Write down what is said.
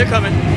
they're coming.